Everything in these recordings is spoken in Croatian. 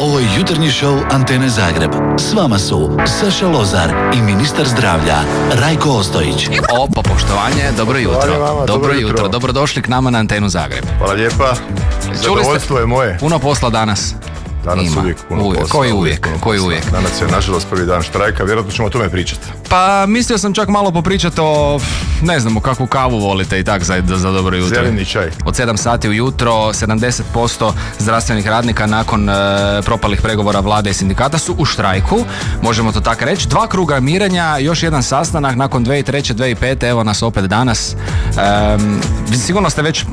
Ovo je jutarnji show Antene Zagreb. S vama su Saša Lozar i ministar zdravlja Rajko Ostojić. Opa, poštovanje, dobro jutro. Hvala vama, dobro, dobro jutro. jutro. Dobrodošli k nama na Antenu Zagreb. Hvala lijepa. Zadovoljstvo je moje. Puno posla danas. Danas Ima. uvijek puno Uvijek, posla. koji uvijek, puno koji posla. uvijek. Danas je nažalost prvi dan štrajka, vjerojatno ćemo o tome pričati. Pa mislio sam čak malo popričati o, ne znam, o kakvu kavu volite i tak za, za dobro jutro. Zeleni čaj. Od 7 sati ujutro 70% zdravstvenih radnika nakon e, propalih pregovora vlade i sindikata su u štrajku, možemo to tako reći. Dva kruga mirenja, još jedan sastanak nakon 2003. 2005. Evo nas opet danas. Em, sigurno ste već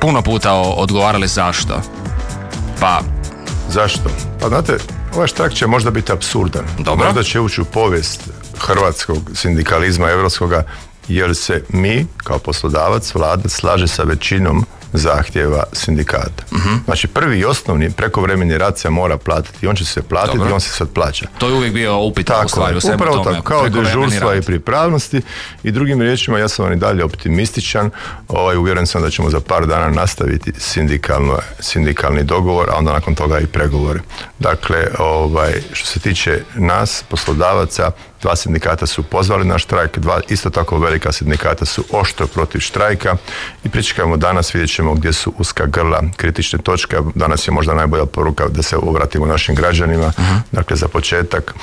puno puta odgovarali zašto. Pa, Zašto? Pa znate, ovaj štrajk će možda biti apsurdan. Dobro. Možda će ući u povijest hrvatskog sindikalizma, evropskoga, jer se mi, kao poslodavac, vlada slaže sa većinom zahtjeva sindikata. Mhm. Znači prvi i osnovni prekovremeni rad se mora platiti. On će se platiti Dobro. i on se sad plaća. to je uvijek bio upit u Tako stvari je, u upravo tome. tako, kao dežurstva i pripravnosti i drugim riječima ja sam vam i dalje optimističan, ovaj, uvjeren sam da ćemo za par dana nastaviti sindikalno, sindikalni dogovor, a onda nakon toga i pregovore. Dakle, ovaj, što se tiče nas, poslodavaca, dva sindikata su pozvali na štrajk, dva isto tako velika sindikata su oštro protiv štrajka i pričekajmo danas, vidjet ćemo gdje su uska grla, kritične točke, danas je možda najbolja poruka da se obratimo našim građanima. Dakle, za početak,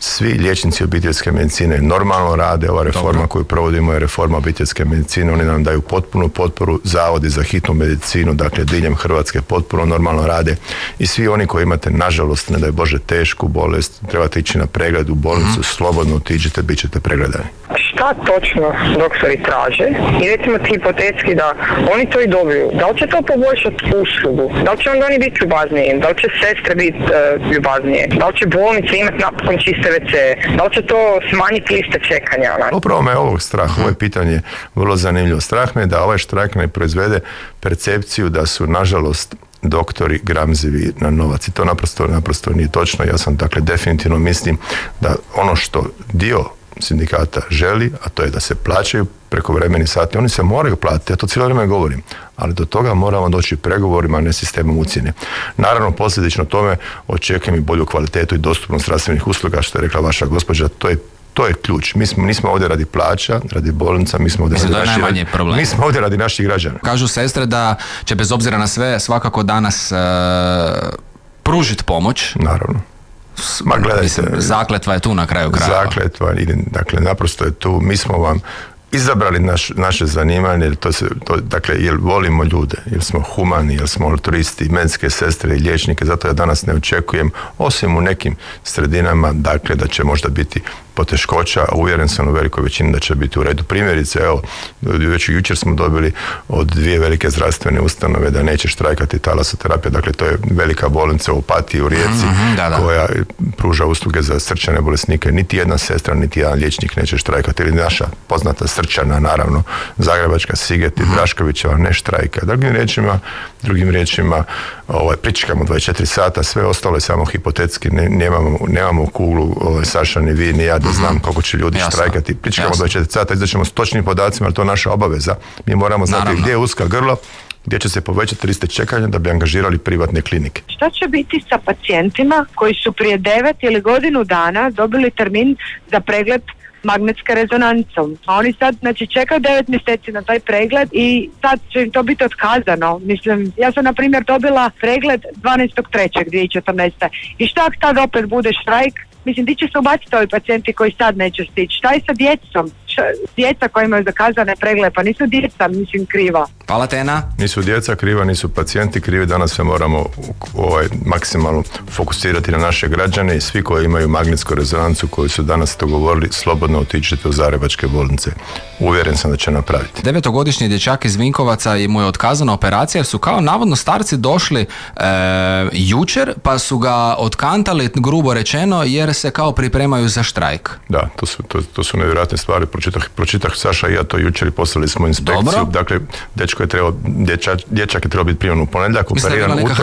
svi liječnici obiteljske medicine normalno rade, ova reforma koju provodimo je reforma obiteljske medicine, oni nam daju potpunu potporu, zavodi za hitnu medicinu, dakle diljem Hrvatske potpuno normalno rade. I svi oni koji imate nažalost, ne daj Bože, tešku bolest, trebate ići na pregled u bolnicu, slobodno otiđite, bit ćete pregledani. šta točno doktori traže i recimo hipotetski da oni to i dobiju, da li će to poboljšati uslugu, da li će onda oni biti ljubazniji, da li će sestre biti e, ljubaznije, da li će bolnice imati napokon čiste WC, da li će to smanjiti liste čekanja. onak. Upravo me ovog straha, ovo je pitanje vrlo zanimljivo. Strah me da ovaj štrajk ne proizvede percepciju da su nažalost doktori gramzivi na novac i to naprosto, naprosto nije točno. Ja sam dakle definitivno mislim da ono što dio sindikata želi, a to je da se plaćaju prekovremeni sati, oni se moraju platiti, ja to cijelo vrijeme govorim, ali do toga moramo doći pregovorima, a ne sistemom ucijene. Naravno, posljedično tome očekujem i bolju kvalitetu i dostupnost zdravstvenih usluga, što je rekla vaša gospođa, to je to je ključ. Mi smo, nismo ovdje radi plaća, radi bolnica, mi smo ovdje Mislim, radi naših- problem. Mi smo ovdje radi naših građana. Kažu sestre da će bez obzira na sve svakako danas e, pružiti pomoć. Naravno. Ma gledajte, Mislim, zakletva je tu na kraju krajeva. zakletva, dakle, naprosto je tu, mi smo vam izabrali naš, naše zanimanje, jer to se, to, dakle, jer volimo ljude, jer smo humani, jer smo altruisti, medicinske sestre i liječnike, zato ja danas ne očekujem, osim u nekim sredinama, dakle, da će možda biti poteškoća, a uvjeren sam u velikoj većini da će biti u redu. Primjerice, evo, već jučer smo dobili od dvije velike zdravstvene ustanove da neće štrajkati talasoterapija, dakle, to je velika bolnica u Opatiji u Rijeci, Mhm, da, da. koja pruža usluge za srčane bolesnike. Niti jedna sestra, niti jedan liječnik neće štrajkati. Ili naša poznata srčana, naravno, Zagrebačka Sigeti, Draškovićeva, ne štrajka. Drugim riječima, drugim riječima, ovaj, pričekamo 24 sata, sve ostalo je samo hipotetski, ne, nemamo, nemamo kuglu, ovaj, Saša, ni vi, ni ja, da znam koliko će ljudi Jasno. štrajkati. Pričekamo Jasno. 24 sata, izdaćemo s točnim podacima, ali to je naša obaveza. Mi moramo znati Naravno. gdje je uska grlo, gdje će se povećati liste čekanja da bi angažirali privatne klinike. Šta će biti sa pacijentima koji su prije devet ili godinu dana dobili termin za pregled magnetska rezonancom. A oni sad znači čekaju devet mjeseci na taj pregled i sad će im to biti otkazano. Mislim, ja sam na primjer dobila pregled 12.3.2014. I šta ako tad opet bude štrajk? Mislim, di će se ubaciti ovi pacijenti koji sad neće stići? Šta je sa djecom? Djeca koja imaju zakazane preglede, pa nisu djeca, mislim, kriva. Hvala Tena. Nisu djeca kriva, nisu pacijenti krivi, danas se moramo ovaj, maksimalno fokusirati na naše građane i svi koji imaju magnetsku rezonancu koju su danas to govorili, slobodno otičite u Zagrebačke bolnice. Uvjeren sam da će napraviti. Devetogodišnji dječak iz Vinkovaca i mu je otkazana operacija jer su kao navodno starci došli e, jučer pa su ga otkantali grubo rečeno jer se kao pripremaju za štrajk. Da, to su, to, to su nevjerojatne stvari. Pročitah, pročitah Saša i ja to jučer i poslali smo inspekciju. Dobro. Dakle, dečko je trebao, dječak, dječak je trebao biti primljen u ponedjeljak, operiran neka utorak.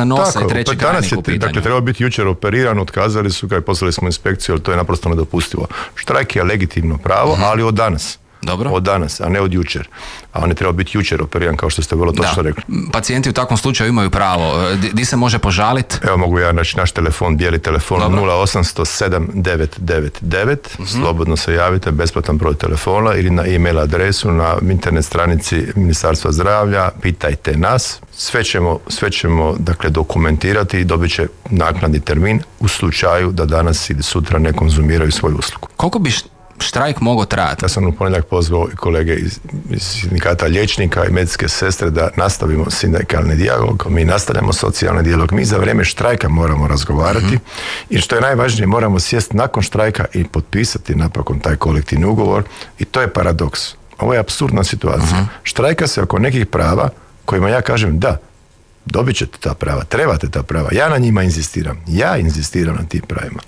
nosa i Tako, treći pa danas je, u. Dakle, trebao biti jučer operiran, otkazali su ga i poslali smo inspekciju, ali to je naprosto nedopustivo. Štrajk je legitimno pravo, Mhm. ali od danas. Dobro. Od danas, a ne od jučer. A on je trebao biti jučer operiran, kao što ste vrlo točno da. rekli. Pacijenti u takvom slučaju imaju pravo. E, di, se može požaliti? Evo mogu ja, znači naš telefon, bijeli telefon Dobro. 0800 7999, slobodno se javite, besplatan broj telefona ili na e-mail adresu na internet stranici Ministarstva zdravlja, pitajte nas, sve ćemo, sve ćemo dakle, dokumentirati i dobit će naknadni termin u slučaju da danas ili sutra ne konzumiraju svoju uslugu. Koliko bi štrajk mogao trajati? Ja sam u ponedjeljak pozvao i kolege iz, iz sindikata liječnika i medicinske sestre da nastavimo sindikalni dijalog. Mi nastavljamo socijalni dijalog. Mi za vrijeme štrajka moramo razgovarati i što je najvažnije moramo sjesti nakon štrajka i potpisati napokon taj kolektivni ugovor i to je paradoks. Ovo je apsurdna situacija. Štrajka se oko nekih prava kojima ja kažem da, dobit ćete ta prava, trebate ta prava. Ja na njima inzistiram. Ja inzistiram na tim pravima.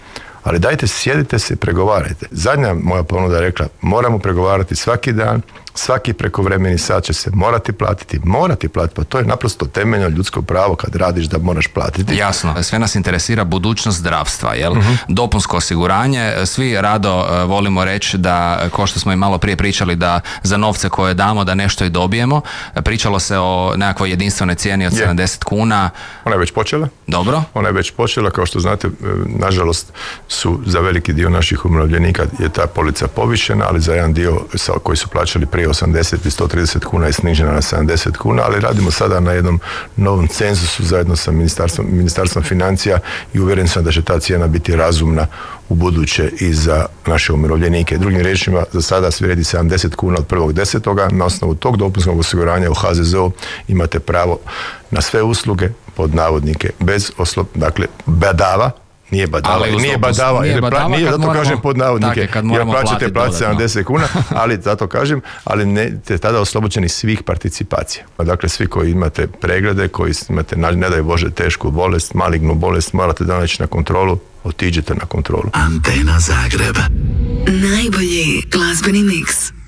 Ali dajte, sjedite se i pregovarajte. Zadnja moja ponuda rekla, moramo pregovarati svaki dan, svaki prekovremeni sat će se morati platiti, morati platiti, pa to je naprosto temeljno ljudsko pravo kad radiš da moraš platiti. Jasno, sve nas interesira budućnost zdravstva, jel? Dopunsko osiguranje, svi rado e, volimo reći da, kao što smo i malo prije pričali, da za novce koje damo da nešto i dobijemo. Pričalo se o nekakvoj jedinstvenoj cijeni od Je. 70 kuna. Ona je već počela. Dobro? Ona je već počela, kao što znate, e, nažalost su za veliki dio naših umirovljenika je ta polica povišena, ali za jedan dio sa, koji su plaćali prije 80 i 130 kuna je snižena na 70 kuna, ali radimo sada na jednom novom cenzusu zajedno sa ministarstvom, ministarstvom financija i uvjeren sam da će ta cijena biti razumna u buduće i za naše umirovljenike. Drugim riječima, za sada se vrijedi 70 kuna od prvog desetoga. Na osnovu tog dopunskog osiguranja u HZZO imate pravo na sve usluge pod navodnike bez oslo... dakle, badava, nije badava, Ali nije badava, nije jer badava nije zato moramo- kažem pod navodnike, kad jer plaćate dodatno. 70 kuna, ali zato kažem, ali ne, te tada oslobođeni svih participacija. Dakle, svi koji imate preglede, koji imate, ne daj Bože, tešku bolest, malignu bolest, morate da ići na kontrolu, otiđete na kontrolu. Antena Zagreb. Najbolji glazbeni miks.